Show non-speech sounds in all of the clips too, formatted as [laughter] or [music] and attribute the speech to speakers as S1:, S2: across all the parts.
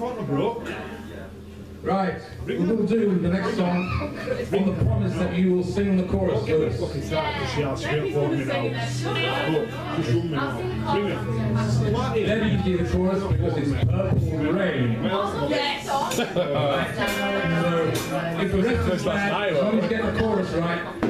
S1: front of Brooke.
S2: Right, we're going to do the next song on the promise that you will sing the chorus to us.
S1: Fucking start to shout straight for me now. Look, just run me now. Bring it. Slightly.
S2: Let me do the chorus because it's Purple Rain.
S3: Yes. [laughs]
S2: So, if the rest of us bad, as long as we get the chorus right,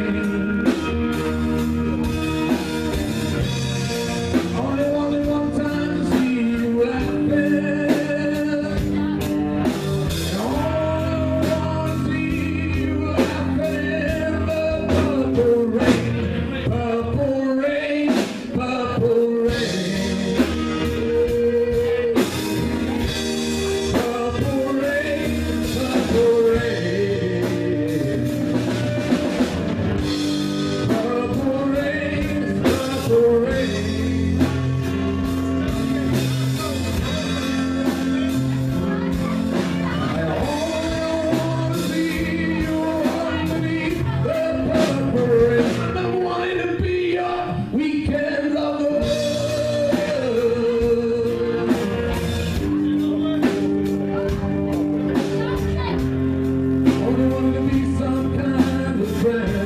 S4: Yeah.